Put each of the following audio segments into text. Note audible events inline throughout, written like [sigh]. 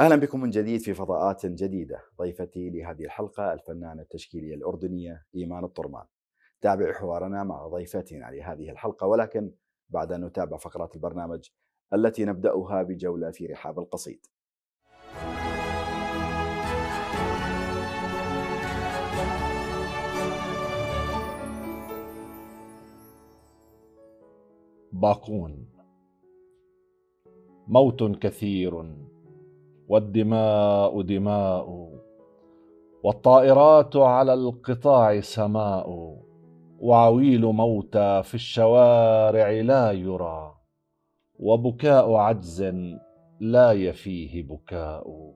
أهلا بكم من جديد في فضاءات جديدة. ضيفتي لهذه الحلقة الفنانة التشكيلية الأردنية إيمان الطرمان. تابع حوارنا مع ضيفتنا لهذه الحلقة ولكن بعد أن نتابع فقرات البرنامج التي نبدأها بجولة في رحاب القصيد. باقون. موت كثير. والدماء دماء والطائرات على القطاع سماء وعويل موتى في الشوارع لا يرى وبكاء عجز لا يفيه بكاء.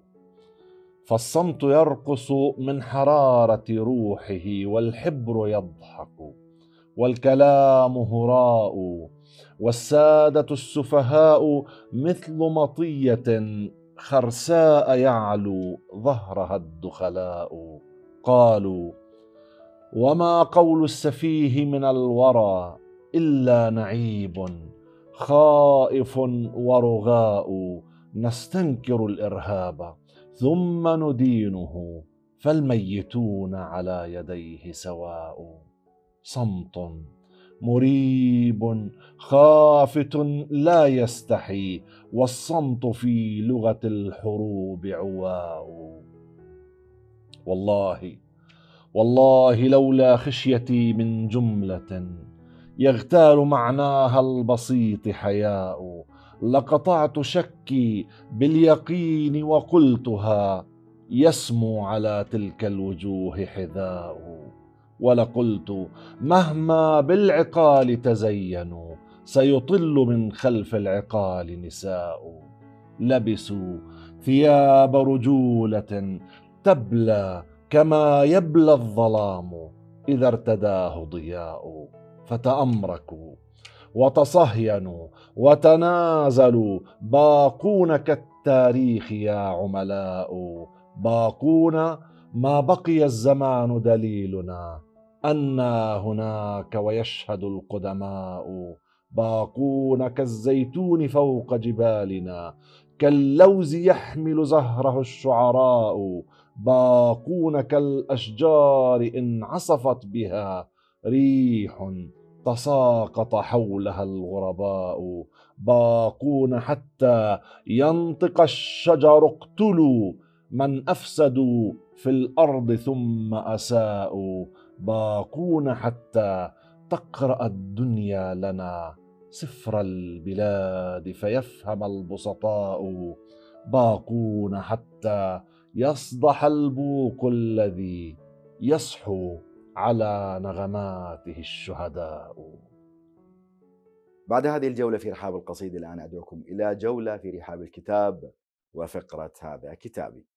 فالصمت يرقص من حرارة روحه والحبر يضحك والكلام هراء والسادة السفهاء مثل مطية خرساء يعلو ظهرها الدخلاء. قالوا وما قول السفيه من الورى إلا نعيب خائف ورغاء نستنكر الإرهاب ثم ندينه فالميتون على يديه سواء. صمت مريب خافت لا يستحي والصمت في لغة الحروب عواء والله والله لولا خشيتي من جملة يغتال معناها البسيط حياء. لقطعت شكي باليقين وقلتها يسمو على تلك الوجوه حذاء. ولقلت مهما بالعقال تزينوا سيطل من خلف العقال نساء. لبسوا ثياب رجولة تبلى كما يبلى الظلام إذا ارتداه ضياء. فتأمركوا وتصهينوا وتنازلوا باقون كالتاريخ يا عملاء. باقون ما بقي الزمان دليلنا أنا هناك ويشهد القدماء باقون كالزيتون فوق جبالنا كاللوز يحمل زهره الشعراء باقون كالأشجار إن عصفت بها ريح تساقط حولها الغرباء باقون حتى ينطق الشجر اقتلوا من أفسدوا في الأرض ثم أساءوا. باقون حتى تقرأ الدنيا لنا سفر البلاد فيفهم البسطاء. باقون حتى يصدح البوق الذي يصحو على نغماته الشهداء. بعد هذه الجولة في رحاب القصيد الآن أدعوكم إلى جولة في رحاب الكتاب وفقرة هذا كتابي.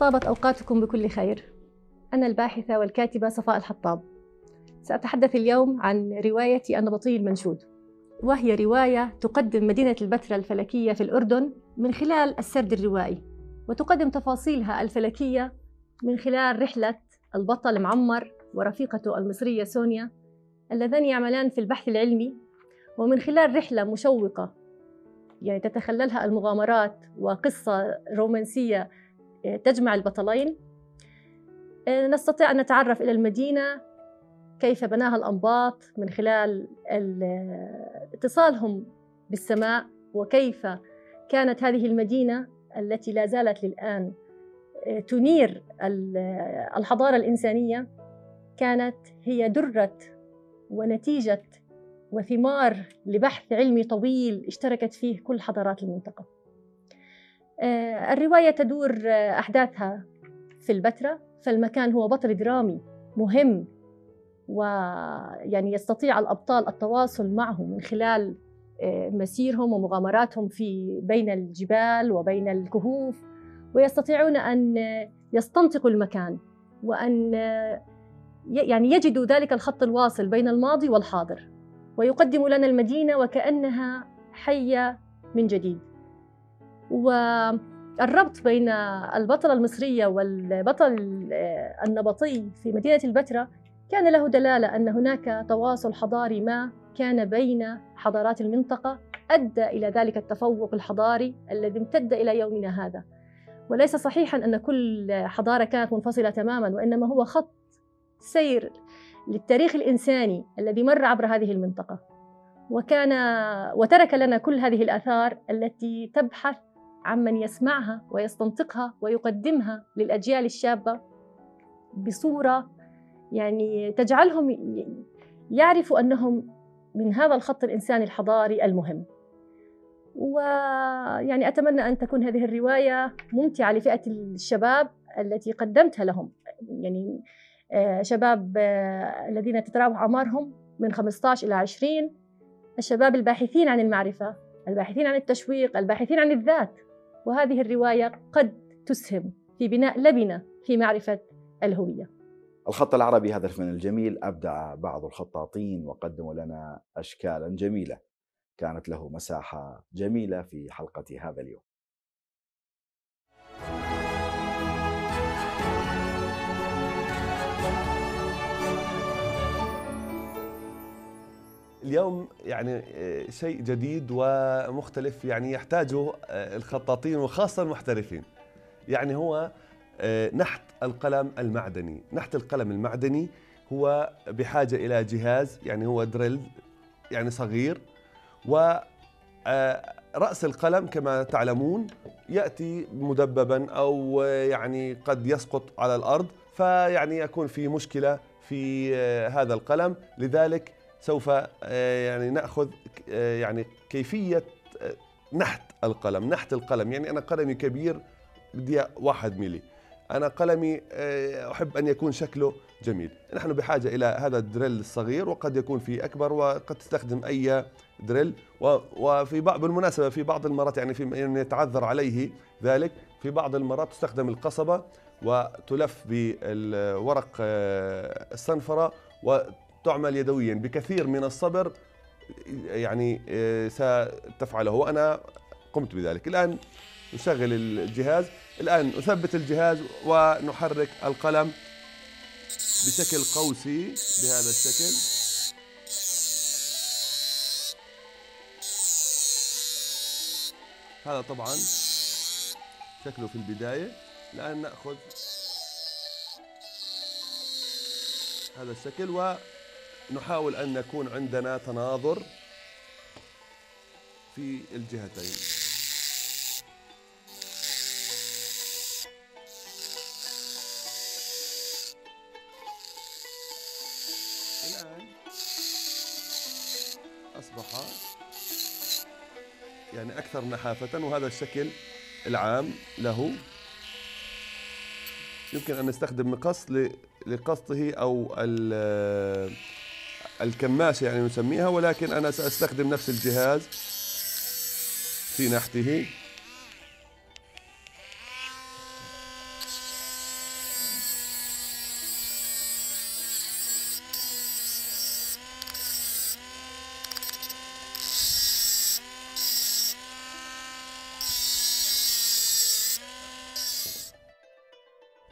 طابت أوقاتكم بكل خير. أنا الباحثة والكاتبة صفاء الحطاب. سأتحدث اليوم عن رواية النبطي المنشود وهي رواية تقدم مدينة البتراء الفلكية في الأردن من خلال السرد الروائي وتقدم تفاصيلها الفلكية من خلال رحلة البطل معمر ورفيقته المصرية سونيا اللذان يعملان في البحث العلمي ومن خلال رحلة مشوقة يعني تتخللها المغامرات وقصة رومانسية تجمع البطلين نستطيع أن نتعرف إلى المدينة كيف بناها الأنباط من خلال اتصالهم بالسماء وكيف كانت هذه المدينة التي لا زالت للآن تنير الحضارة الإنسانية كانت هي درة ونتيجة وثمار لبحث علمي طويل اشتركت فيه كل حضارات المنطقة. الرواية تدور أحداثها في البتراء فالمكان هو بطل درامي مهم ويعني يستطيع الأبطال التواصل معه من خلال مسيرهم ومغامراتهم في بين الجبال وبين الكهوف ويستطيعون أن يستنطقوا المكان وأن يعني يجدوا ذلك الخط الواصل بين الماضي والحاضر ويقدم لنا المدينة وكأنها حية من جديد. والربط بين البطلة المصرية والبطل النبطي في مدينة البتراء كان له دلالة أن هناك تواصل حضاري ما كان بين حضارات المنطقة أدى إلى ذلك التفوق الحضاري الذي امتد إلى يومنا هذا. وليس صحيحا أن كل حضارة كانت منفصلة تماما وإنما هو خط سير للتاريخ الإنساني الذي مر عبر هذه المنطقة. وكان وترك لنا كل هذه الآثار التي تبحث عن من يسمعها ويستنطقها ويقدمها للأجيال الشابة بصورة يعني تجعلهم يعرفوا أنهم من هذا الخط الإنساني الحضاري المهم. ويعني أتمنى أن تكون هذه الرواية ممتعة لفئة الشباب التي قدمتها لهم. يعني آه، شباب آه، الذين تتراوح أعمارهم من 15 إلى 20 الشباب الباحثين عن المعرفة الباحثين عن التشويق الباحثين عن الذات. وهذه الرواية قد تسهم في بناء لبنة في معرفة الهوية. الخط العربي هذا الفن الجميل أبدع بعض الخطاطين وقدموا لنا أشكالا جميلة. كانت له مساحة جميلة في حلقة هذا اليوم. اليوم يعني آه، شيء جديد ومختلف يعني يحتاجه آه، الخطاطين وخاصة المحترفين. يعني هو آه، نحت القلم المعدني. نحت القلم المعدني هو بحاجة إلى جهاز يعني هو دريل يعني صغير و رأس القلم كما تعلمون يأتي مدببا أو يعني قد يسقط على الأرض فيعني يكون في مشكلة في هذا القلم. لذلك سوف آه، يعني نأخذ آه، يعني كيفية آه، نحت القلم نحت القلم. يعني أنا قلمي كبير بدي واحد ميلي أنا قلمي أحب أن يكون شكله جميل. نحن بحاجة إلى هذا الدريل الصغير وقد يكون في أكبر وقد تستخدم أي دريل. وفي بعض بالمناسبة في بعض المرات يعني في يعني يتعذر عليه ذلك في بعض المرات تستخدم القصبة وتلف بالورق الصنفرة تعمل يدويا. بكثير من الصبر يعني آه، ستفعله. وأنا قمت بذلك. الآن نشغل الجهاز. الآن نثبت الجهاز ونحرك القلم بشكل قوسي بهذا الشكل. هذا طبعا شكله في البداية. الآن نأخذ هذا الشكل و نحاول أن نكون عندنا تناظر في الجهتين. الآن أصبح يعني أكثر نحافة وهذا الشكل العام له. يمكن أن نستخدم مقص لقصته أو الكماشة يعني نسميها ولكن أنا سأستخدم نفس الجهاز في نحته.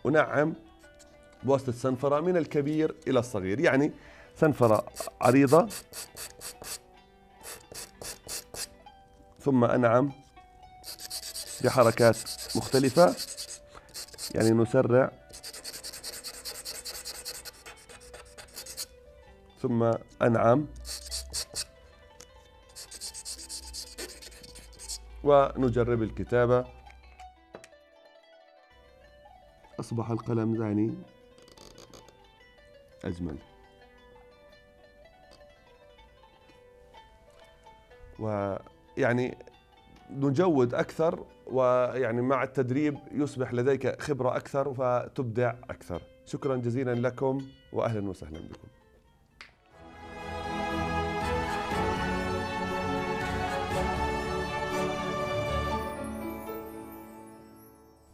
ونعم بواسطة سنفرة من الكبير إلى الصغير. يعني سنفرة عريضة. ثم أنعم بحركات مختلفة. يعني نسرع. ثم أنعم ونجرب الكتابة. أصبح القلم يعني أجمل. ويعني نجود أكثر ويعني مع التدريب يصبح لديك خبرة أكثر فتبدع أكثر. شكرا جزيلا لكم وأهلا وسهلا بكم.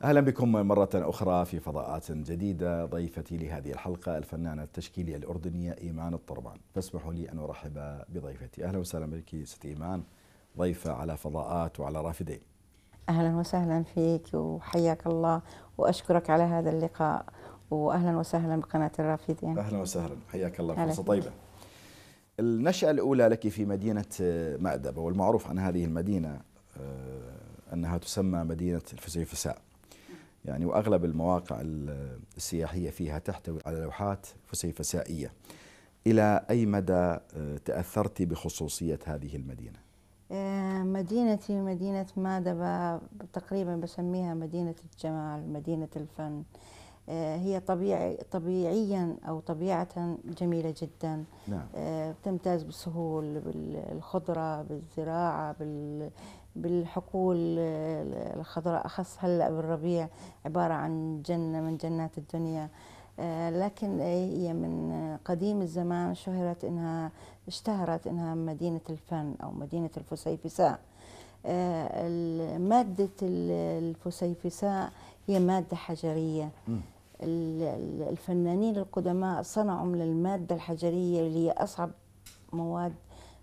أهلا بكم مرة أخرى في فضاءات جديدة ضيفتي لهذه الحلقة الفنانة التشكيلية الأردنية إيمان الطربان. فاسمحوا لي أن أرحب بضيفتي. أهلا وسهلا بك ست إيمان ضيفة على فضاءات وعلى رافدين. أهلا وسهلا فيك وحياك الله وأشكرك على هذا اللقاء واهلا وسهلا بقناة الرافدين. أهلا وسهلا. حياك الله فيك. طيبة. النشأة الأولى لك في مدينة مأدبة والمعروف عن هذه المدينة آه، أنها تسمى مدينة الفسيفساء. يعني وأغلب المواقع ال- السياحية فيها تحتوي على لوحات فسيفسائية. إلى أي مدى آه، تأثرت بخصوصية هذه المدينة؟ آه، مدينتي مدينة مادبة تقريبا بسميها مدينة الجمال مدينة الفن. آه، هي طبيعي طبيعيا أو طبيعة جميلة جدا. نعم. تمتاز بالسهول بالخضرة بالزراعة بال بالحقول آه، الخضراء أخص هلأ بالربيع عبارة عن جنة من جنات الدنيا. آه، لكن هي من قديم الزمان شهرت إنها اشتهرت إنها مدينة الفن أو مدينة الفسيفساء. آه، مادة ال- الفسيفساء هي مادة حجرية. الفنانين القدماء صنعوا من المادة الحجرية اللي هي أصعب مواد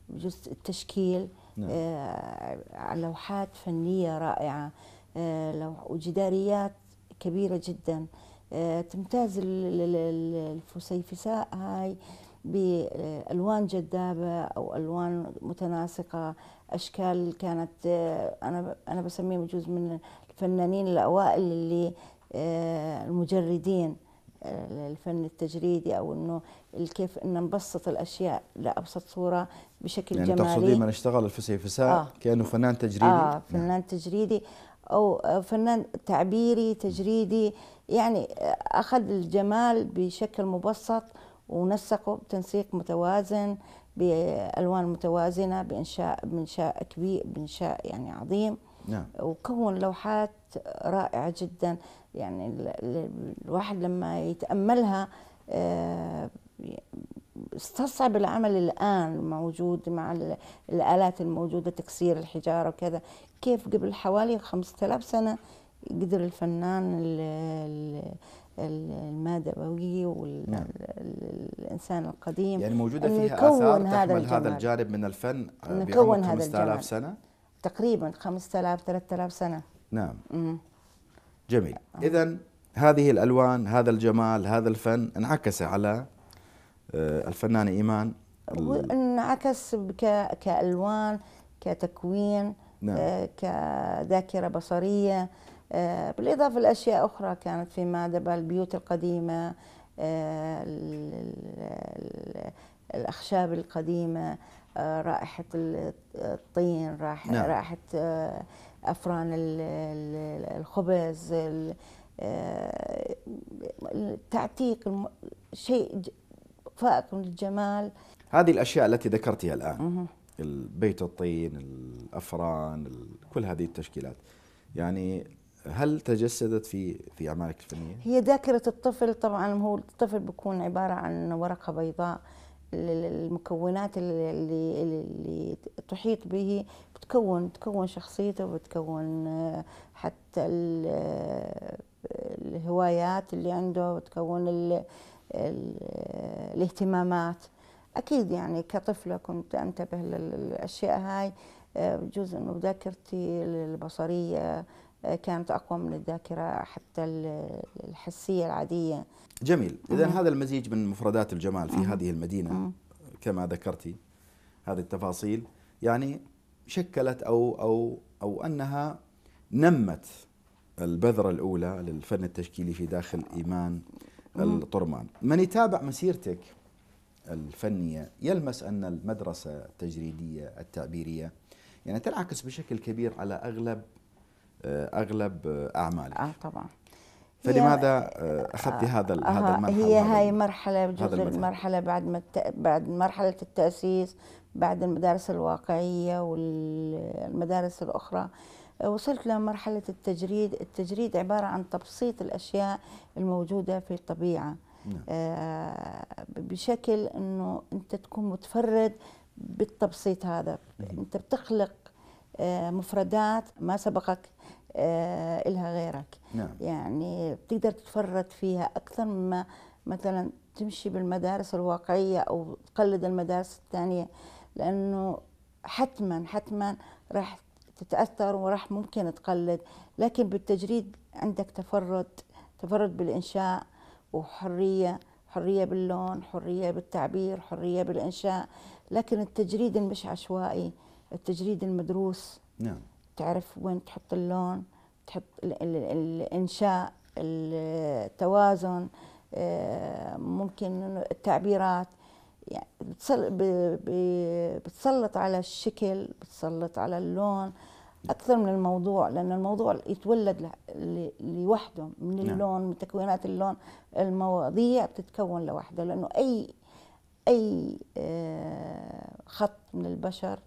بجزء التشكيل نعم. آه، لوحات فنية رائعة آه، وجداريات كبيرة جدا. آه، تمتاز ال- ال- ال- الفسيفساء هاي بألوان جذابة أو ألوان متناسقة. أشكال كانت أنا أنا بسميهم بجوز من الفنانين الأوائل اللي المجردين الفن التجريدي أو إنه كيف إنه نبسط الأشياء لأبسط صورة. بشكل يعني جمالي تقصدين من اشتغل الفسيفساء آه. كأنه فنان تجريدي؟ آه نعم. فنان تجريدي أو فنان تعبيري تجريدي يعني أخذ الجمال بشكل مبسط ونسقه بتنسيق متوازن بألوان متوازنة بإنشاء بإنشاء كبير بإنشاء يعني عظيم نعم وكون لوحات رائعة جدا يعني ال- ال- الواحد لما يتأملها آه، استصعب العمل الآن الموجود مع ال- الآلات الموجودة تكسير الحجارة وكذا كيف قبل حوالي 5000 سنة قدر الفنان ال- ال- ال- المادبوي نعم. والانسان القديم يعني موجودة فيها آثار هذا تحمل هذا. الجانب من الفن آه، بعمر يكون هذا 5000 الجمال. سنة تقريبا 5000 3000 سنة نعم. جميل إذا هذه الألوان هذا الجمال هذا الفن انعكس على آه، الفنانة إيمان ال- وانعكس بك- كألوان كتكوين نعم. آه، كذاكرة بصرية آه، بالإضافة لأشياء أخرى كانت في مادبه البيوت القديمة ال- ال- الأخشاب القديمة رائحة ال- الطين راح- نعم. رائحة أفران ال- ال- الخبز ال- التعتيق شيء من الجمال هذه الأشياء التي ذكرتها الآن مهم. البيت الطين الأفران ال- كل هذه التشكيلات يعني هل تجسدت في في أعمالك الفنية؟ هي ذاكرة الطفل طبعا هو الطفل بيكون عبارة عن ورقة بيضاء ال- ال- المكونات اللي, اللي, اللي تحيط به بتكون تكون شخصيته بتكون حتى ال- الهوايات اللي عنده بتكون الاهتمامات أكيد يعني كطفلة كنت أنتبه للأشياء هاي آه، بجوز أنه ذاكرتي البصرية آه، كانت أقوى من الذاكرة حتى ال- الحسية العادية جميل إذا مهم. هذا المزيج من مفردات الجمال في مهم. هذه المدينة مم. كما ذكرتي هذه التفاصيل يعني شكلت أو أو أو أنها نمت البذرة الأولى للفن التشكيلي في داخل إيمان مم. الطرمان. من يتابع مسيرتك الفنية يلمس أن المدرسة التجريدية التعبيرية يعني تنعكس بشكل كبير على أغلب آه، أغلب آه، أعمالك. آه طبعا. فلماذا آه، أخذت هذا ال- هذا آه المنحى هي هاي ال- مرحلة هذا بجزء المذهب؟ المرحلة بعد ما. بعد مرحلة التأسيس بعد المدارس الواقعية والمدارس الأخرى. آه، وصلت لمرحلة التجريد. التجريد عبارة عن تبسيط الأشياء الموجودة في الطبيعة. نعم. آه، بشكل أنه أنت تكون متفرد بالتبسيط هذا. أنت بتخلق آه، مفردات ما سبقك آه، إلها غيرك. نعم. يعني بتقدر تتفرد فيها أكثر مما مثلا تمشي بالمدارس الواقعية أو تقلد المدارس الثانية. لأنه حتما حتما راح تتأثر وراح ممكن تقلد لكن بالتجريد عندك تفرد تفرد بالإنشاء وحرية حرية باللون حرية بالتعبير حرية بالإنشاء لكن التجريد مش عشوائي التجريد المدروس. نعم. تعرف وين تحط اللون تحط ال ال الإنشاء التوازن آه، ممكن التعبيرات. يعني بتسلط على الشكل بتسلط على اللون أكثر من الموضوع لأن الموضوع يتولد لوحده من نعم. اللون من تكوينات اللون المواضيع بتتكون لوحدها لأنه اي أي آه، خط من البشر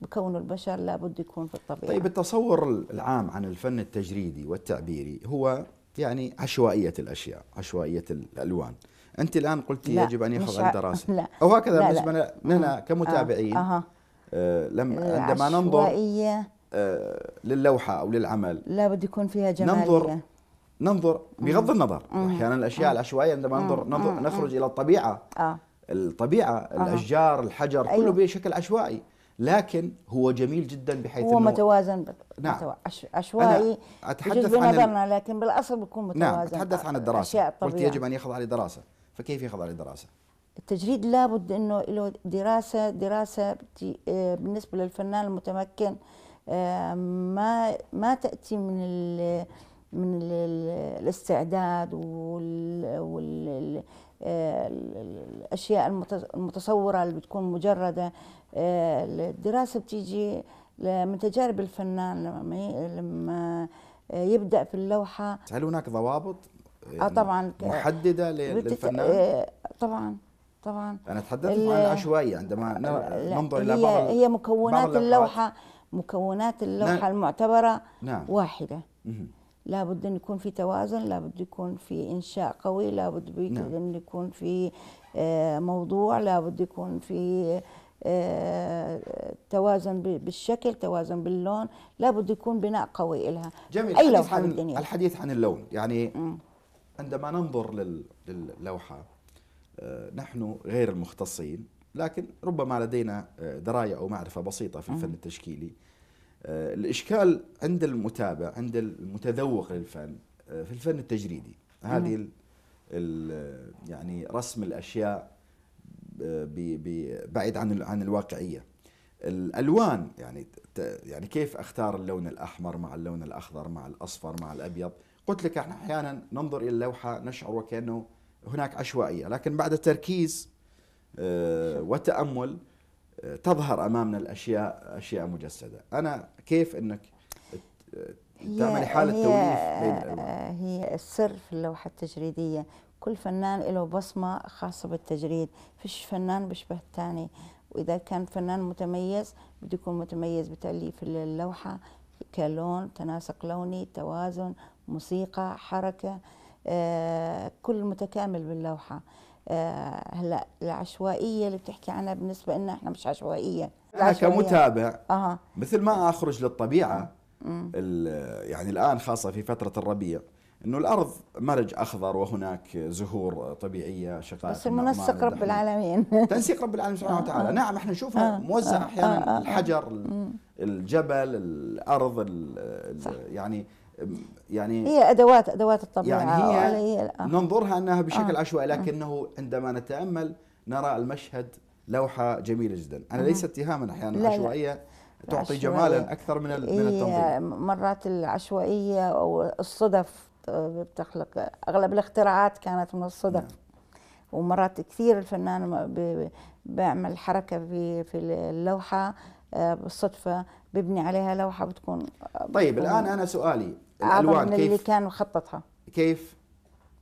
بكونه البشر لابد يكون في الطبيعة طيب التصور العام عن الفن التجريدي والتعبيري هو يعني عشوائية الأشياء عشوائية الألوان أنت الآن قلت يجب أن مش يخضع ع- لدراسة لا. أو هكذا لا. لنا- كمتابعين. أها. آه لم عندما ننظر آه للوحة أو للعمل. لابد يكون فيها جمالية. ننظر ننظر بغض النظر. أحيانا الأشياء العشوائية عندما ننظر, ننظر نخرج إلى الطبيعة. آه. الطبيعة الأشجار الحجر كله أيوة. بشكل عشوائي. لكن هو جميل جدا بحيث هو متوازن نعم. عشوائي. يجوز عن بنظرنا لكن بالأصل بيكون متوازن. نعم أتحدث عن الدراسة. أشياء قلت. يجب أن يخضع لدراسة فكيف يخضع لدراسة؟ التجريد لابد إنه له دراسه دراسة آه، بالنسبة للفنان المتمكن آه، ما ما تأتي من ال من ال الاستعداد وال وال آه، ال- ال- الأشياء المت- المتصورة اللي بتكون مجردة آه، الدراسة بتيجي من تجارب الفنان لما لما آه، يبدأ في اللوحة هل هناك ضوابط يعني طبعاً. بتت- للفنان؟ آه، طبعا طبعا أنا تحدثت عن العشوائية عندما ننظر هي بعض هي مكونات بعض. اللوحة مكونات اللوحة نعم. المعتبرة نعم واحدة مهم. لابد أن يكون في توازن لابد يكون في إنشاء قوي لابد نعم. أن يكون في آه، موضوع لابد يكون في آه، توازن بالشكل توازن باللون لابد يكون بناء قوي لها جميل الحديث لوحة عن بالدنيا الحديث عن اللون يعني. عندما ننظر لل- للوحة آه، نحن غير المختصين لكن ربما لدينا آه، دراية أو معرفة بسيطة في الفن التشكيلي. آه، الإشكال عند المتابع عند المتذوق للفن آه، في الفن التجريدي. هذه ال- ال- يعني رسم الأشياء بعيد عن عن الواقعية. الألوان يعني يعني كيف أختار اللون الأحمر مع اللون الأخضر مع الأصفر مع الأبيض؟ قلت لك إحنا أحيانا ننظر إلى اللوحه نشعر وكأنه هناك عشوائية لكن بعد التركيز آه، والتامل آه، تظهر أمامنا الأشياء أشياء مجسدة. أنا كيف إنك آه، تعمل حالة هي- توليف بين الالوان هي السر في اللوحة التجريدية. كل فنان له بصمة خاصة بالتجريد. فيش فنان بيشبه الثاني وإذا كان فنان متميز بده يكون متميز بتأليف اللوحة كلون تناسق لوني توازن موسيقى حركة آه كل متكامل باللوحة. آه هلا العشوائية اللي بتحكي عنها بالنسبة لنا إحنا مش عشوائية أنا. كمتابع أها. مثل ما أخرج للطبيعة ال- يعني الآن خاصة في فترة الربيع إنه الأرض مرج أخضر وهناك زهور طبيعية شقائق بس المنسق رب. العالمين. [laughs] تنسيق رب العالمين سبحانه وتعالى. نعم إحنا نشوفها موزعة أحيانا الحجر ال- الجبل الأرض ال- ال- يعني يعني هي ادوات أدوات الطبيعة يعني هي آه. ننظرها أنها بشكل عشوائي لكنه عندما نتأمل نرى المشهد لوحة جميلة جدا أنا ليس اتهاما أحيانا لا، لا. العشوائيه تعطي العشوائية. جمالا أكثر من من التنظيم مرات العشوائية أو الصدف بتخلق أغلب الاختراعات كانت من الصدف نعم. ومرات كثير الفنان بيعمل حركة في في اللوحة آه، بالصدفة بيبني عليها لوحة بتكون طيب بتكون الآن أنا سؤالي الألوان من اللي كيف كان مخططها. كيف؟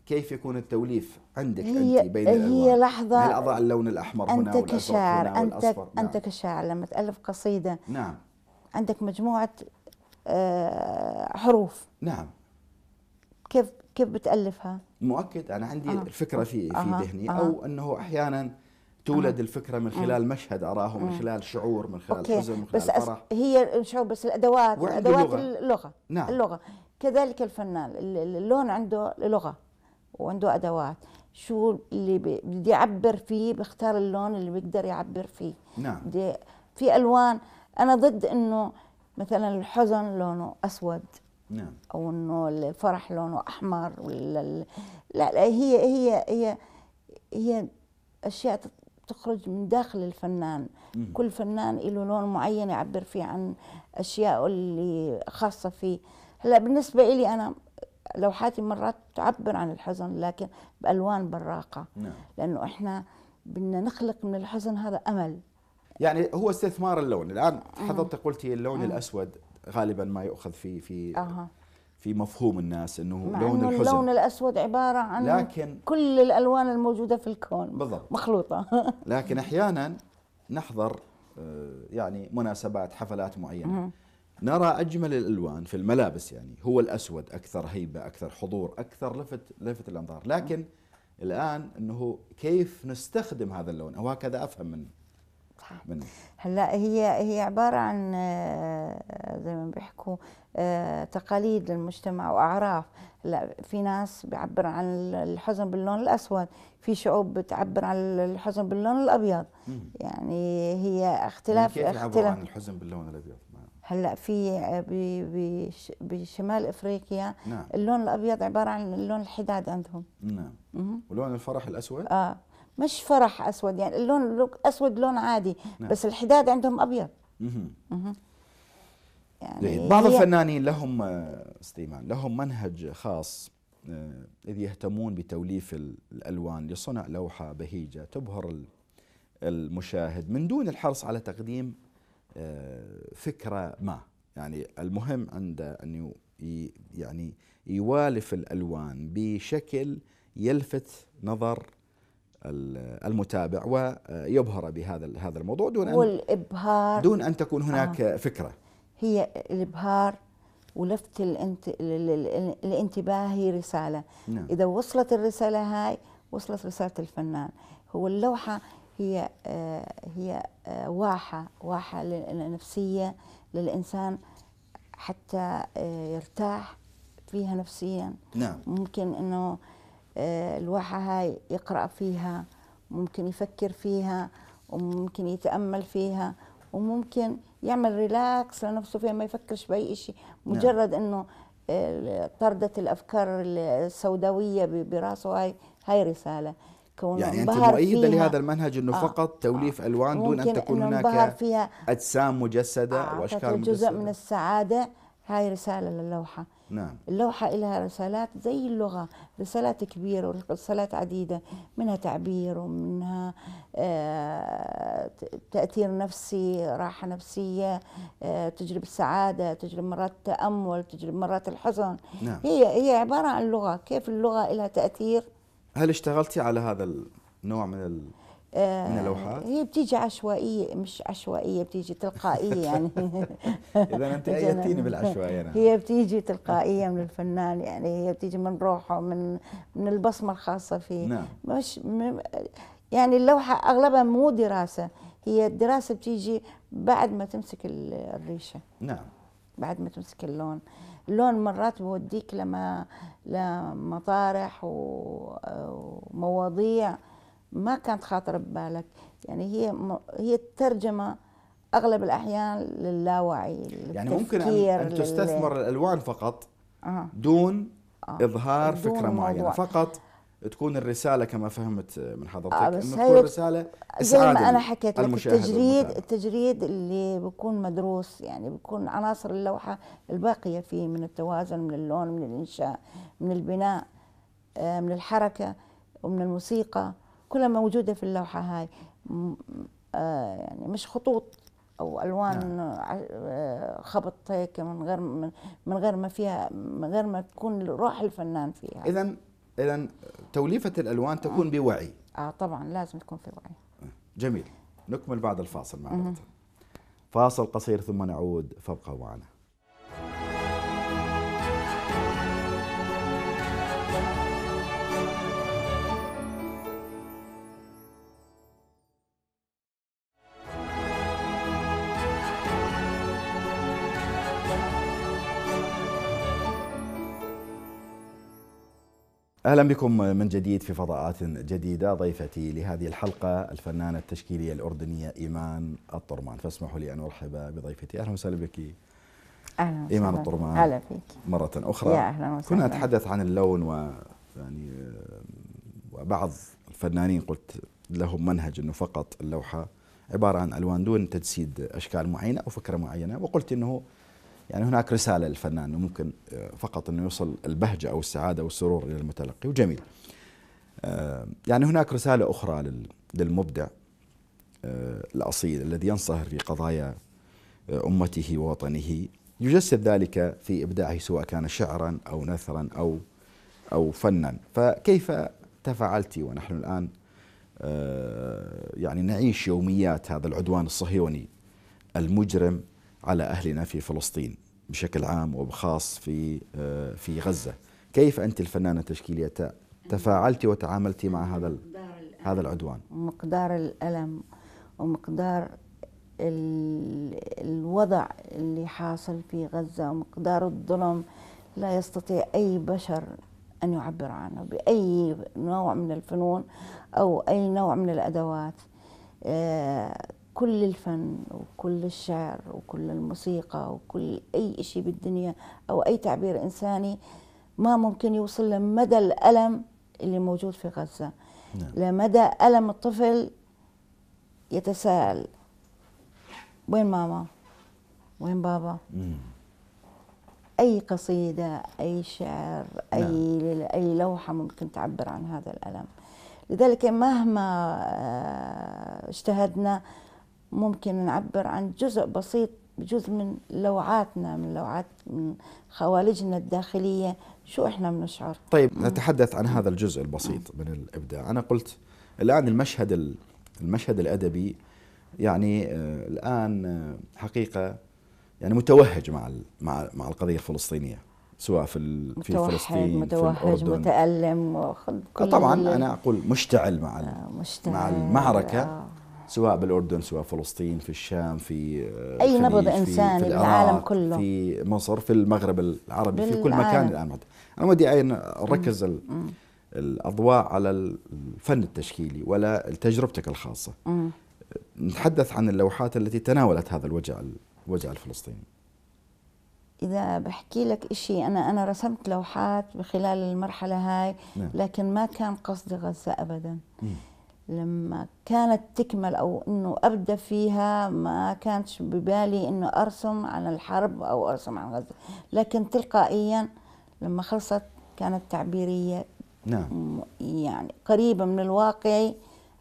كيف يكون التوليف عندك هي أنت بين هي الألوان؟ لحظة هل اضع اللون الأحمر هنا أنت والازرق كشاعر هنا انت انت نعم. كشاعر لما تألف قصيدة. نعم. عندك مجموعة آه، حروف. نعم. كيف كيف بتألفها؟ مؤكد أنا عندي آه. الفكرة في في أها، ذهني. أها. أو أنه أحيانا تولد الفكرة من خلال مشهد أراه من خلال شعور من خلال أوكي. حزن من خلال بس. فرح. هي شو بس الادوات ادوات. اللغة. نعم. اللغة. كذلك الفنان ال- ال- اللون عنده لغة وعنده أدوات. شو اللي بدي يعبر فيه بختار اللون اللي بيقدر يعبر فيه. نعم. بدي في ألوان. أنا ضد إنه مثلا الحزن لونه أسود. نعم. أو إنه الفرح لونه أحمر ولا لا لا هي هي هي هي أشياء تخرج من داخل الفنان. مم. كل فنان له لون معين يعبر فيه عن اشياء اللي خاصة فيه. هلا بالنسبة لي أنا لوحاتي مرات تعبر عن الحزن لكن بألوان براقة. نعم. لأنه إحنا بدنا نخلق من الحزن هذا أمل. يعني هو استثمار اللون. الآن حضرتك قلتي اللون الأسود غالبا ما يؤخذ في في أها. في مفهوم الناس إنه مع لون الحزن. اللون الأسود عبارة عن لكن كل الألوان الموجودة في الكون. بالضبط. مخلوطة. لكن أحيانا نحضر آه، يعني مناسبات حفلات معينة. نرى أجمل الألوان في الملابس يعني هو الأسود أكثر هيبة أكثر حضور أكثر لفت لفت الأنظار. لكن الآن إنه كيف نستخدم هذا اللون؟ أو هكذا أفهم من من هلا هي هي عبارة عن آه، زي ما بيحكوا آه، تقاليد للمجتمع وأعراف. هلا في ناس بيعبر عن الحزن باللون الأسود في شعوب بتعبر عن الحزن باللون الأبيض. يعني هي يعني اختلاف كيف اختلاف عن الحزن باللون الأبيض؟ هلأ في آه، بشمال إفريقيا نعم اللون الأبيض عبارة عن اللون الحداد عندهم نعم مهم. ولون الفرح الأسود آه مش فرح أسود يعني اللون لو- أسود لون عادي نعم. بس الحداد عندهم أبيض. مهم. يعني بعض الفنانين لهم آه، استيمان لهم منهج خاص آه، إذ يهتمون بتوليف ال- الألوان لصنع لوحة بهيجة تبهر ال- المشاهد من دون الحرص على تقديم آه، فكرة ما. يعني المهم عنده أن ي- يعني يوالف الألوان بشكل يلفت نظر ال- المتابع ويبهر بهذا هذا الموضوع دون أن والابهار دون أن تكون هناك فكرة. هي الإبهار ولفت الانت... ال- ال- ال- الانتباه هي رسالة. نعم. إذا وصلت الرسالة هاي وصلت رسالة الفنان. هو اللوحة هي آه، هي آه، واحة واحة ل- نفسية للإنسان حتى آه، يرتاح فيها نفسيا. نعم. ممكن آه، الواحة هاي يقرأ فيها ممكن يفكر فيها وممكن يتأمل فيها وممكن يعمل ريلاكس لنفسه فيها ما يفكرش بأي شيء نعم. مجرد إنه آه، طردت الأفكار السوداوية ب- براسه هاي هاي رسالة. كونه يعني أنت مؤيده. لهذا المنهج إنه آه، فقط توليف ألوان دون أن تكون هناك فيها. أجسام مجسدة أعطته واشكال جزء مجسدة. من السعادة. هاي رسالة للوحة. نعم. اللوحة لها رسالات زي اللغة رسالات كبيرة ورسالات عديدة منها تعبير ومنها آه، ت- تأثير نفسي راحة نفسية آه، تجلب السعادة تجلب مرات تأمل تجلب مرات الحزن. نعم. هي هي عبارة عن لغة. كيف اللغة لها تأثير؟ هل اشتغلتي على هذا النوع من ال... آه، من اللوحات؟ هي بتيجي عشوائية مش عشوائية بتيجي تلقائية يعني. [laughs] إذا أنت [laughs] أيدتيني بالعشوائية أنا. هي بتيجي تلقائية من الفنان يعني هي بتيجي من روحه من من البصمة الخاصة فيه. نعم. مش م- يعني اللوحة أغلبها مو دراسة هي الدراسة بتيجي بعد ما تمسك ال- الريشة. نعم. بعد ما تمسك اللون. اللون مرات بوديك لما لمطارح ومواضيع ما كانت خاطرة ببالك يعني هي هي الترجمة أغلب الأحيان للاوعي يعني ممكن أن لل- تستثمر الألوان فقط آه. دون آه. فكرة معينة موضوع. فقط تكون الرسالة كما فهمت من حضرتك آه، بس إنه تكون رساله زي ما أنا حكيت لك التجريد. التجريد اللي بيكون مدروس يعني بيكون عناصر اللوحة الباقية فيه من التوازن من اللون من الإنشاء من البناء آه، من الحركة ومن الموسيقى كلها موجودة في اللوحة هاي. آه، يعني مش خطوط أو ألوان ع- آه، خبط هيك من غير من غير ما فيها من غير ما تكون روح الفنان فيها. اذا اذا توليفة الألوان تكون بوعي. آه طبعا لازم تكون في وعي. جميل. نكمل بعد الفاصل مع بعض فاصل قصير ثم نعود. فابقوا معنا. أهلا بكم من جديد في فضاءات جديدة ضيفتي لهذه الحلقة الفنانة التشكيلية الأردنية إيمان الطرمان. فاسمحوا لي أن أرحب بضيفتي. أهلا وسهلا بك. أهلا إيمان وسهلاً. الطرمان. هلا فيك. مرة أخرى. يا أهلا وسهلا. كنا نتحدث عن اللون و يعني وبعض الفنانين قلت لهم منهج إنه فقط اللوحة عبارة عن ألوان دون تجسيد أشكال معينة أو فكرة معينة وقلت إنه يعني هناك رسالة للفنان انه ممكن آه، فقط إنه يوصل البهجة أو السعادة والسرور إلى المتلقي وجميل. آه، يعني هناك رسالة أخرى لل- للمبدع آه، الأصيل الذي ينصهر في قضايا أمته ووطنه يجسد ذلك في إبداعه سواء كان شعرا أو نثرا أو أو فنا فكيف تفاعلت ونحن الآن آه، يعني نعيش يوميات هذا العدوان الصهيوني المجرم على أهلنا في فلسطين بشكل عام وبخاص في آه، في غزة. كيف أنت الفنانة التشكيلية؟ ت- تفاعلت وتعاملت مع هذا هذا العدوان؟ ومقدار الألم ومقدار ال- الوضع اللي حاصل في غزة ومقدار الظلم لا يستطيع أي بشر أن يعبر عنه بأي نوع من الفنون أو أي نوع من الأدوات. آه، كل الفن وكل الشعر وكل الموسيقى وكل أي شيء بالدنيا أو أي تعبير إنساني ما ممكن يوصل لمدى الألم اللي موجود في غزة. نعم. لمدى ألم الطفل يتساءل وين ماما؟ وين بابا؟ مم. أي قصيدة أي شعر أي أي لوحة ممكن تعبر عن هذا الألم. لذلك مهما آه، اجتهدنا ممكن نعبر عن جزء بسيط جزء من لوعاتنا من لوعات من خوالجنا الداخلية. شو إحنا بنشعر؟ طيب نتحدث عن هذا الجزء البسيط من الإبداع. أنا قلت الآن المشهد ال- المشهد الأدبي يعني آه، الآن آه، حقيقة يعني متوهج مع مع مع القضية الفلسطينية سواء في في فلسطين في متوهج الأردن. متألم وخد كل طبعا أنا أقول مشتعل مع آه، مشتعل مع المعركة. آه. سواء بالأردن سواء فلسطين في الشام في آه، أي الخليج، نبض في- إنساني في بالعالم العراق، كله. في مصر في المغرب العربي في كل مكان. الآن أنا ودي أركز ال- الأضواء على الفن التشكيلي ولا تجربتك الخاصة مم. نتحدث عن اللوحات التي تناولت هذا الوجع الوجع الفلسطيني إذا بحكي لك إشي أنا أنا رسمت لوحات بخلال المرحلة هاي نعم. لكن ما كان قصدي غزة أبدا مم. لما كانت تكمل أو إنه أبدأ فيها ما كانش ببالي إنه أرسم عن الحرب أو أرسم عن غزة لكن تلقائيا لما خلصت كانت تعبيرية نعم. يعني قريبة من الواقع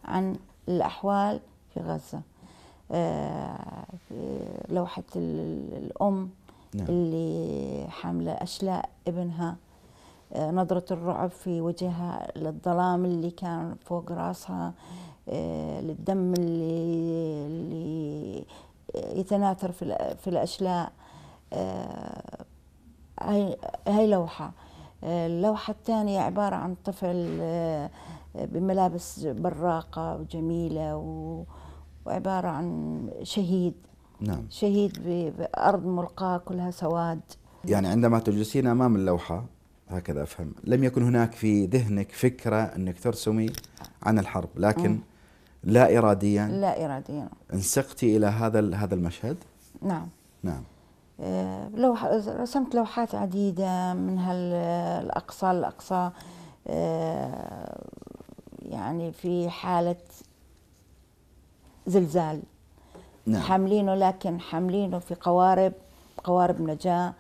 عن الأحوال في غزة. آه، في لوحة ال- الأم نعم. اللي حاملة أشلاء ابنها. نظرة الرعب في وجهها للظلام اللي كان فوق راسها آه، للدم اللي, اللي يتناثر في في الأشلاء. آه، هاي هاي لوحة. آه، اللوحة الثانية عبارة عن طفل بملابس براقة وجميلة وعبارة عن شهيد. نعم. شهيد بأرض ملقاة كلها سواد. يعني عندما تجلسين أمام اللوحة هكذا أفهم. لم يكن هناك في ذهنك فكرة أنك ترسمي عن الحرب لكن لا اراديا لا إراديا. انسقتي إلى هذا هذا المشهد؟ نعم. نعم. آه، لوح رسمت لوحات عديدة منها ال- الأقصى الأقصى آه، يعني في حالة زلزال. نعم. حاملينه لكن حاملينه في قوارب قوارب نجاة.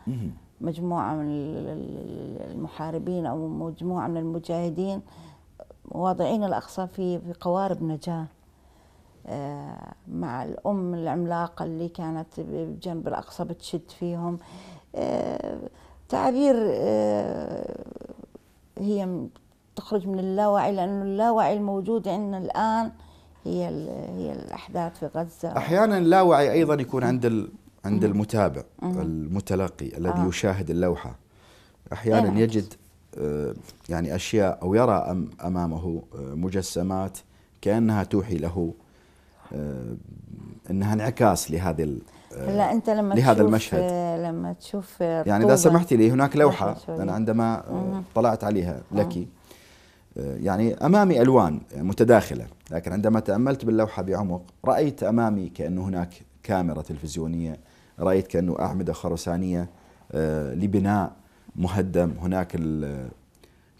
مجموعة من ال- ال- المحاربين أو مجموعة من المجاهدين واضعين الأقصى في في قوارب نجاة آه، مع الأم العملاقة اللي كانت بجنب الأقصى بتشد فيهم آه، تعابير آه، هي تخرج من اللاوعي لأنه اللاوعي الموجود عندنا الآن هي هي الأحداث في غزة أحيانا اللاوعي أيضا يكون عند. عند المتابع المتلقي الذي آه. يشاهد اللوحة أحيانا نعم. يجد آه، يعني أشياء أو يرى أم- أمامه آه، مجسمات كأنها توحي له آه، إنها انعكاس لهذه هلا أنت لما لهذا تشوف المشهد. لما تشوف يعني إذا رطوبة- سمحت لي هناك لوحة. أنا عندما. طلعت عليها لك يعني أمامي ألوان متداخلة لكن عندما تأملت باللوحة بعمق رأيت أمامي كأنه هناك كاميرا تلفزيونية رأيت كأنه أعمدة خرسانية آه، لبناء مهدم هناك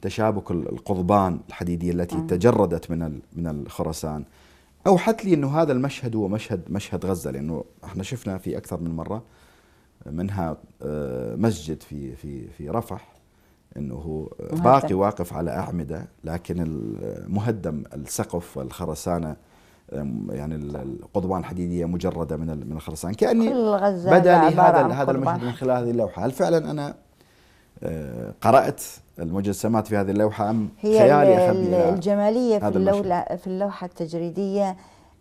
تشابك القضبان الحديدية التي. تجردت من من الخرسان أوحت لي إنه هذا المشهد هو مشهد مشهد غزة لأنه إحنا شفنا في أكثر من مرة منها آه، مسجد في في في رفح إنه هو مهدم. باقي واقف على أعمدة لكن المهدم السقف والخرسانة يعني ال- القضبان الحديديه مجردة من من الخرسان. كأني بدأ لي هذا هذا. المشهد من خلال هذه اللوحة. هل فعلا أنا آه، قرأت المجسمات في هذه اللوحة أم هي خيالي إلى الجمالية في. اللوحه في اللوحة التجريدية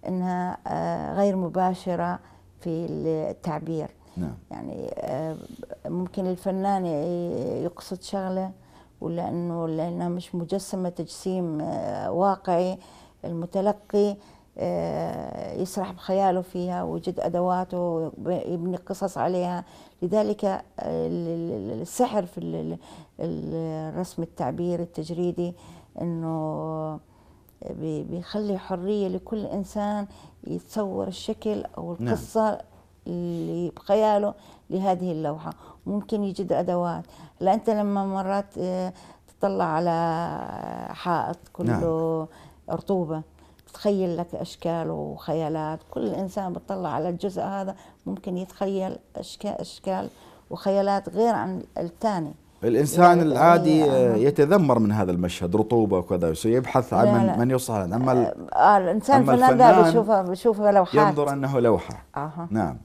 إنها آه، غير مباشرة في التعبير. نعم. يعني آه، ممكن الفنان يقصد شغلة ولا انه لأنها مش مجسمة تجسيم واقعي. المتلقي يسرح بخياله فيها ويجد أدواته ويبني قصص عليها. لذلك آه، ال- ال- السحر في ال- ال- الرسم التعبيري التجريدي إنه بي- بيخلي حرية لكل إنسان يتصور الشكل أو نعم. القصة اللي بخياله لهذه اللوحة. ممكن يجد أدوات. لا أنت لما مرات آه، تطلع على حائط كله رطوبة بتخيل لك أشكال وخيالات. كل إنسان بتطلع على الجزء هذا ممكن يتخيل اشكال أشكال وخيالات غير عن الثاني. الإنسان يعني- العادي يعني- آه، يتذمر من هذا المشهد رطوبة وكذا يبحث عن لا، من, لا. من يوصل أما ال- آه الإنسان أما الفنان الفنان بيشوفها بيشوفها لوحات. ينظر أنه لوحة. أها. نعم.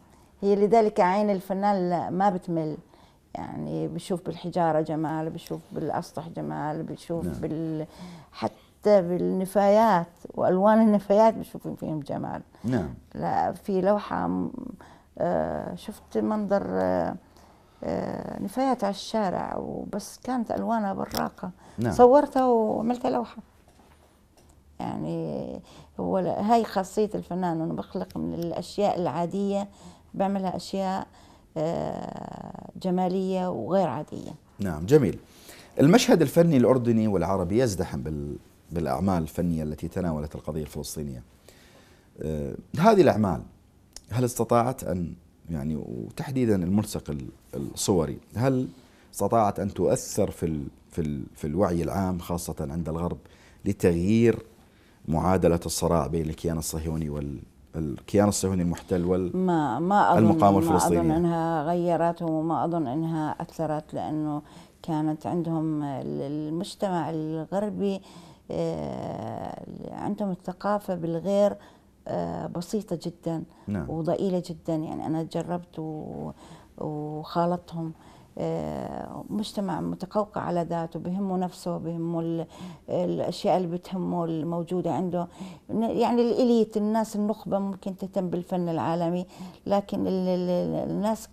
هي لذلك عين الفنان لا- ما بتمل. يعني بيشوف بالحجارة جمال بيشوف بالأسطح جمال بيشوف نعم. بال حتى بالنفايات وألوان النفايات بيشوف فيهم جمال. نعم. لا في لوحة م- آه، شفت منظر آه، آه، نفايات على الشارع وبس كانت ألوانها براقة. نعم. صورتها وعملتها لوحة. يعني هو هاي خاصية الفنان انه بخلق من الأشياء العادية بعملها أشياء جمالية وغير عادية. نعم جميل. المشهد الفني الأردني والعربي يزدحم بال بالأعمال الفنية التي تناولت القضية الفلسطينية آه، هذه الأعمال هل استطاعت أن يعني وتحديدا الملصق ال- الصوري هل استطاعت أن تؤثر في ال في ال في الوعي العام خاصة عند الغرب لتغيير معادلة الصراع بين الكيان الصهيوني والكيان الصهيوني المحتل وال ما ما اظن المقاومة ما أظن الفلسطينية. إنها غيرت وما أظن إنها أثرت لأنه كانت عندهم ال- المجتمع الغربي آه، عندهم الثقافة بالغير آه، بسيطة جدا نعم. وضئيلة جدا. يعني أنا جربت و- وخالطهم. آه، مجتمع متقوقع على ذاته بهمه نفسه بهمه ال- الأشياء اللي بتهمه الموجودة عنده. يعني الإليت الناس النخبة ممكن تهتم بالفن العالمي لكن ال- ال- الناس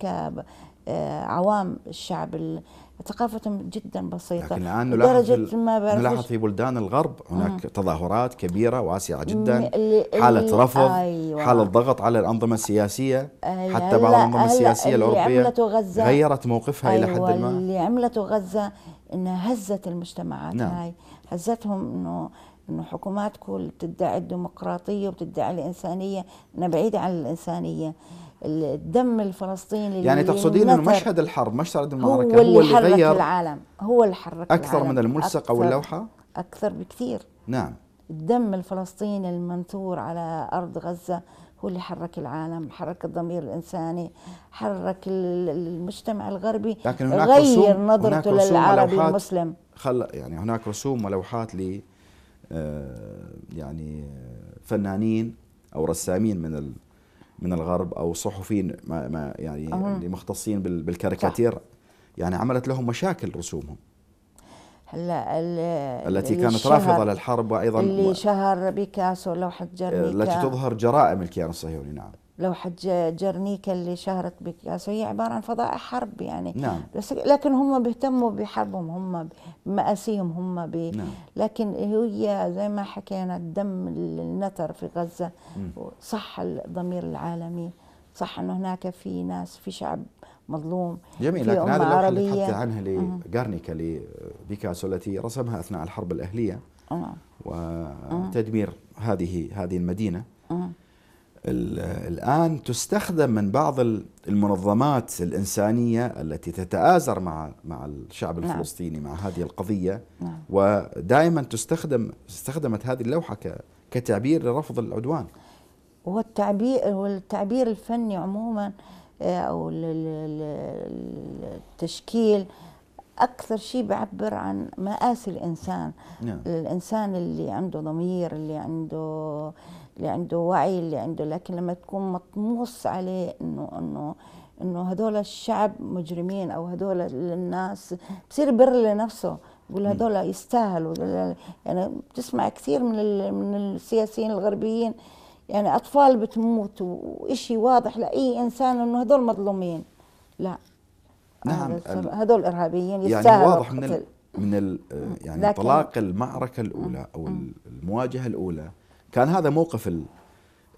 كعوام الشعب ال- ثقافتهم جدا بسيطة. لكن الآن نلاحظ ما نلاحظ في بلدان الغرب هناك تظاهرات كبيرة واسعة جدا. اللي- رفض أيوة. حالة ضغط على الأنظمة السياسية أي- حتى بعض السياسية اللي الأوروبية عملته غزة. غيرت موقفها أيوة حد ما. اللي عملته غزة انها هزت المجتمعات نعم. هاي. هزتهم إنه إنه حكوماتكم بتدعي الديمقراطية وبتدعي الإنسانية. انها بعيدة عن الإنسانية. الدم الفلسطيني يعني تقصدين نثر مشهد الحرب مشهد هو المعركة اللي, هو اللي حرك غير العالم هو اللي حرك أكثر العالم من الملصق أو أكثر- اللوحة أكثر بكثير. نعم. الدم الفلسطيني المنثور على أرض غزة هو اللي حرك العالم حرك الضمير الإنساني حرك ال- ال- المجتمع الغربي لكن هناك غير رسوم- نظرته هناك رسوم للعربي المسلم. خل يعني هناك رسوم ولوحات ل آه، يعني آه، فنانين أو رسامين من ال من الغرب أو صحفيين ما, ما يعني أها. اللي مختصين بال- بالكاريكاتير. يعني عملت لهم مشاكل رسومهم. هلا ال- التي كانت رافضة للحرب وأيضا اللي شهر بيكاسو التي جرنيكا تظهر جرائم الكيان الصهيوني نعم. لوحة جرنيكا اللي شهرت بيكاسو هي عبارة عن فضائح حرب يعني نعم بس لكن هم بيهتموا بحربهم هم بمآسيهم هم ب... نعم لكن هي زي ما حكينا الدم النثر في غزة. صح الضمير العالمي صح إنه هناك في ناس في شعب مظلوم جميل لكن أمة هذه اللوحه اللي. تحدث عنها. لجارنيكا لبيكاسو التي رسمها أثناء الحرب الأهلية آه. وتدمير هذه هذه المدينة آه. ال- الآن تستخدم من بعض ال- المنظمات الإنسانية التي تتآزر مع مع الشعب نعم. الفلسطيني مع هذه القضية نعم. ودائما تستخدم استخدمت هذه اللوحة ك- كتعبير لرفض العدوان هو التعبير والتعبير الفني عموما آه، ال- التشكيل أكثر شيء بيعبر عن مآسي الإنسان نعم الإنسان اللي عنده ضمير اللي عنده اللي عنده وعي اللي عنده لكن لما تكون مطموس عليه إنه إنه إنه هذول الشعب مجرمين أو هذول الناس بصير بر لنفسه يقول هذول يستاهلوا. يعني بتسمع كثير من من السياسيين الغربيين يعني أطفال بتموت وإشي واضح لأي إنسان إنه هذول مظلومين. لا. نعم، هذول إرهابيين يعني يستاهلوا واضح من ال. من ال يعني انطلاق المعركة الأولى أو ال- المواجهة الأولى كان هذا موقف ال-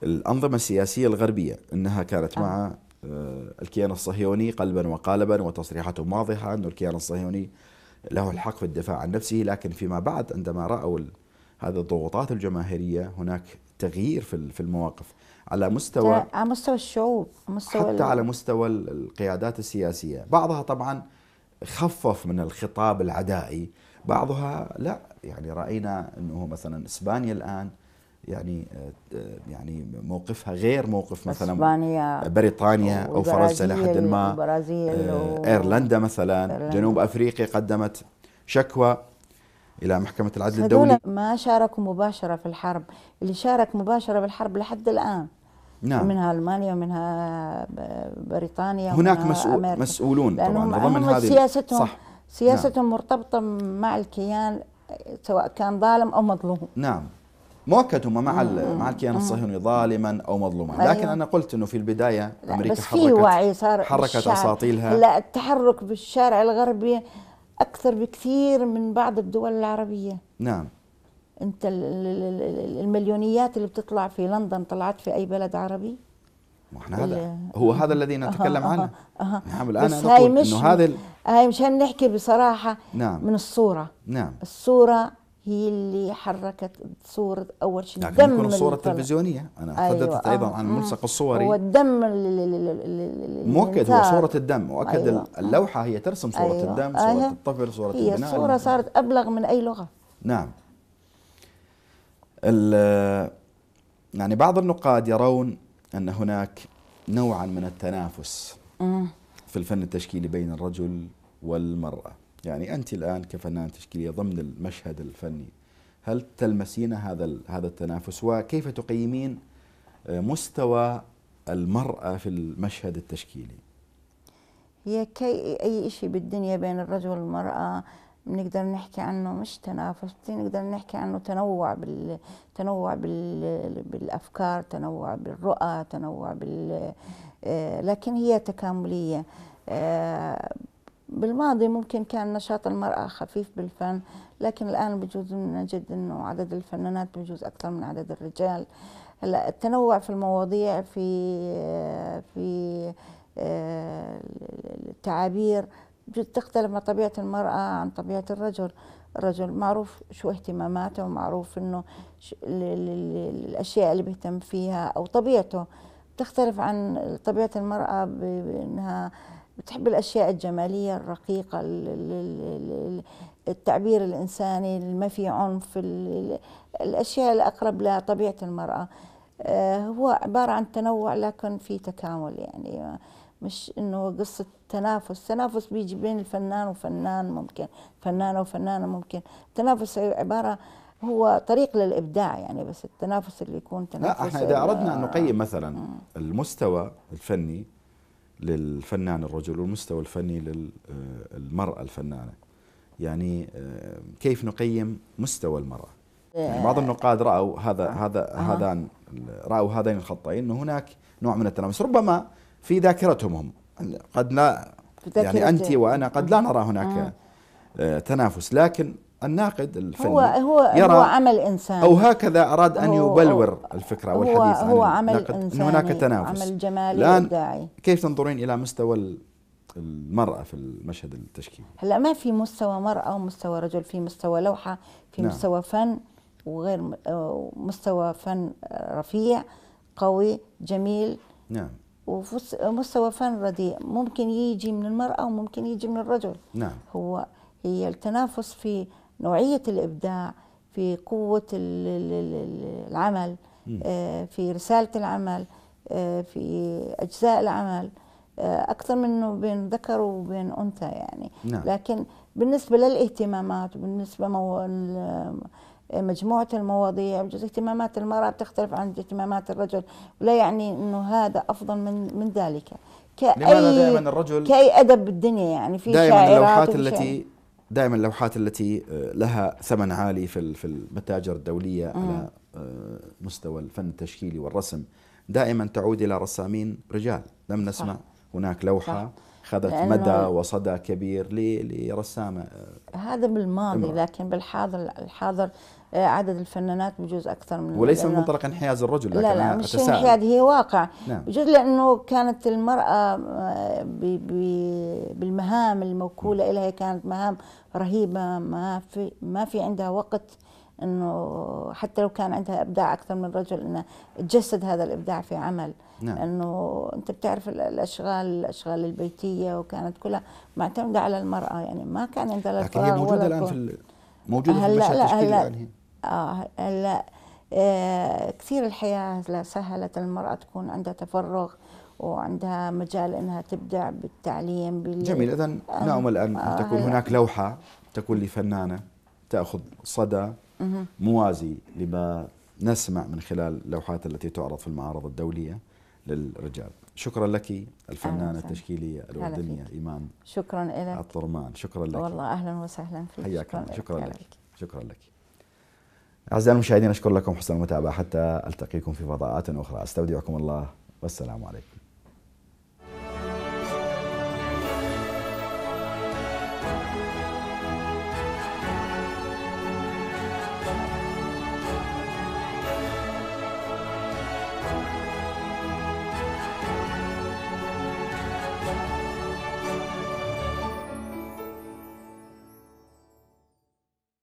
الأنظمة السياسية الغربية أنها كانت آه. مع آه، الكيان الصهيوني قلبا وقالبا وتصريحاتهم واضحة أن الكيان الصهيوني له الحق في الدفاع عن نفسه لكن فيما بعد عندما رأوا هذه الضغوطات الجماهيرية هناك تغيير في ال- في المواقف على مستوى على مستوى الشعوب مستوى حتى على مستوى ال- القيادات السياسية بعضها طبعا خفف من الخطاب العدائي بعضها لا يعني رأينا أنه مثلا إسبانيا الآن يعني آه، يعني موقفها غير موقف مثلا إسبانيا بريطانيا أو فرنسا لحد ما البرازيل آه، إيرلندا مثلا إيرلندا. جنوب أفريقيا قدمت شكوى إلى محكمة العدل الدولي. ما شاركوا مباشرة في الحرب. اللي شارك مباشرة بالحرب لحد الآن نعم. منها ألمانيا ومنها بريطانيا هناك ومنها مسؤول أمريكا. مسؤولون طبعا ضمن هذه سياستهم صح. سياستهم مرتبطة مع الكيان سواء كان ظالم أو مظلوم. نعم. مؤكد هم مع مع الكيان الصهيوني ظالما أو مظلوما. لكن أيوة. أنا قلت إنه في البداية لا، أمريكا بس في حركت وعي صار حركت. أساطيلها. هلا التحرك بالشارع الغربي أكثر بكثير من بعض الدول العربية. نعم. أنت ال- ال- ال- المليونيات اللي بتطلع في لندن طلعت في أي بلد عربي؟ ما إحنا هذا هو هذا الذي نتكلم عنه. نعم الآن مش إنه هذا هاي مشان نحكي بصراحة نعم. من الصورة. نعم. الصورة هي اللي حركت صوره أول شيء لكن طلع. التلفزيونيه أنا أيوة، تحدثت أيضا آه، عن مم. الملصق هو الصوري الدم اللي- اللي مؤكد هو. صورة الدم مؤكد أيوة. اللوحة هي ترسم صورة أيوة. الدم صورة أيوة. الطفل صورة هي البناء الصورة صارت أبلغ من أي لغة نعم ال- يعني بعض النقاد يرون أن هناك نوعا من التنافس. في الفن التشكيلي بين الرجل والمرأة يعني أنت الآن كفنانة تشكيلية ضمن المشهد الفني هل تلمسين هذا هذا التنافس؟ وكيف تقيمين آه، مستوى المرأة في المشهد التشكيلي؟ هي كي أي شيء بالدنيا بين الرجل والمرأة بنقدر نحكي عنه مش تنافس نقدر نحكي عنه تنوع بال تنوع بال بالأفكار تنوع بالرؤى تنوع بال آه، لكن هي تكاملية آه، بالماضي ممكن كان نشاط المرأة خفيف بالفن لكن الآن بجوز نجد أنه عدد الفنانات بجوز أكثر من عدد الرجال. هلأ التنوع في المواضيع في في التعابير تختلف مع طبيعة المرأة عن طبيعة الرجل. الرجل معروف شو اهتماماته ومعروف إنه الأشياء اللي بيهتم فيها أو طبيعته. تختلف عن طبيعة المرأة بإنها بتحب الأشياء الجمالية الرقيقة ال- ال- ال- ال- التعبير الإنساني اللي ما في عنف ال- ال- الأشياء الأقرب لطبيعة المرأة. آه، هو عبارة عن تنوع لكن في تكامل يعني. مش إنه قصة تنافس. تنافس بيجي بين الفنان وفنان ممكن فنانة وفنانة ممكن. التنافس عبارة هو طريق للإبداع يعني بس التنافس اللي يكون تنافس لا إحنا إذا أردنا أن نقيم مثلا المستوى الفني للفنان الرجل والمستوى الفني للمراه الفنانة. يعني آه، كيف نقيم مستوى المرأة؟ يعني بعض النقاد رأوا هذا هذا هذان رأوا هذين الخطين إنه هناك نوع من التنافس. ربما في ذاكرتهم هم. قد لا يعني أنت وأنا قد لا نرى هناك آه، تنافس. لكن الناقد الفني. هو هو يرى هو عمل إنسان. أو هكذا أراد أن هو- يبلور الفكرة هو والحديث عن هو عمل النقد إن إنساني هناك تنافس. عمل جمالي الآن وإبداعي. كيف تنظرين إلى مستوى ال- المرأة في المشهد التشكيلي؟ هلا ما في مستوى مرأة ومستوى رجل في مستوى لوحة في نعم. مستوى فن وغير مستوى فن رفيع قوي جميل. نعم. ومستوى فن رديء. ممكن يجي من المرأة وممكن يجي من الرجل. نعم. هو هي التنافس في نوعية الإبداع في قوة ال- ال- ال- العمل. آه، في رسالة العمل آه، في أجزاء العمل آه، أكثر منه بين ذكر وبين أنثى يعني. نعم. لكن بالنسبة للاهتمامات وبالنسبة مو... ال- مجموعة المواضيع بجوز اهتمامات المرأة بتختلف عن اهتمامات الرجل ولا يعني أنه هذا أفضل من من ذلك. لماذا دائما كأي الرجل كأي أدب بالدنيا يعني في دائما اللوحات التي دائما اللوحات التي آه، لها ثمن عالي في في المتاجر الدولية على آه، مستوى الفن التشكيلي والرسم دائما تعود إلى رسامين رجال لم نسمع صح. هناك لوحة صح. خذت لأنه- مدى وصدى كبير لرسامة آه، هذا بالماضي امرأة. لكن بالحاضر الحاضر عدد الفنانات بجوز أكثر من وليس من منطلق انحياز الرجل لكن لا لا مش. انحياد هي واقع. نعم. بجوز لأنه كانت المرأة آه، ب- ب- بالمهام الموكولة لها كانت مهام رهيبة ما في ما في عندها وقت إنه حتى لو كان عندها إبداع أكثر من رجل انها تجسد هذا الإبداع في عمل. نعم. لأنه أنت بتعرف ال- الأشغال الأشغال البيتية وكانت كلها معتمدة على المرأة يعني ما كان عندها لا لكن هي موجودة الآن في موجودة في هلا- المشهد لا، التشكيلي هلا. آه هلا آه كثير الحياة سهلت المرأة تكون عندها تفرغ وعندها مجال إنها تبدع بالتعليم بال... جميل اذا نامل ان آه، تكون. هناك لوحة تكون لفنانة تأخذ صدى. موازي لما نسمع من خلال اللوحات التي تعرض في المعارض الدولية للرجال شكرا لك أهلاً الفنانه. التشكيلية الاردنيه إيمان شكرا لك الطرمان شكرا لك والله أهلا وسهلا فيك حياك. لك. شكرا هلا لك. شكرا لك أعزائي المشاهدين أشكر لكم حسن المتابعة حتى ألتقيكم في فضاءات أخرى. أستودعكم الله. والسلام عليكم.